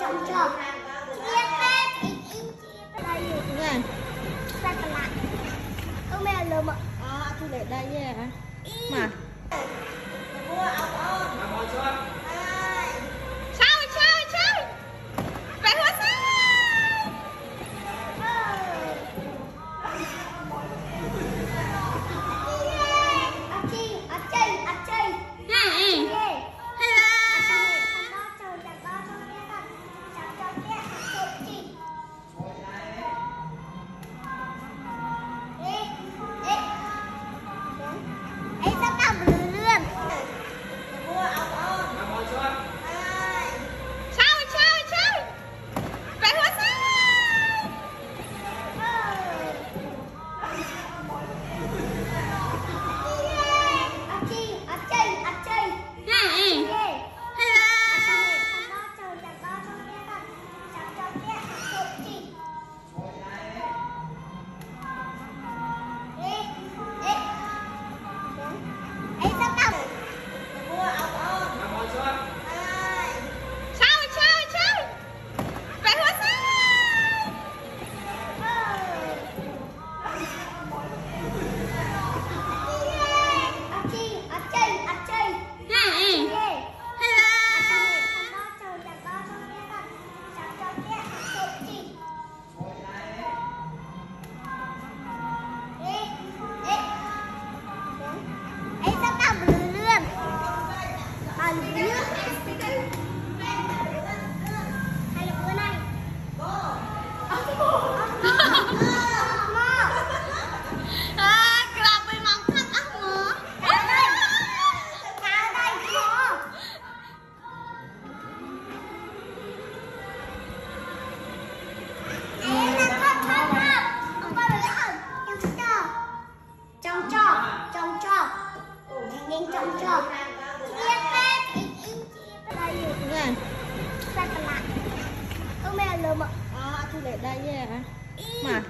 trồng trồng Chia phép Sao còn lại Ông mẹ lừa mọ À, tôi để đây នាងចង់ចប់ជាពេកអ៊ីអ៊ីជាពេកយូរណាស់សក្កណៈអូមែលើមកអត់ទូលេដៃទេហ៎មក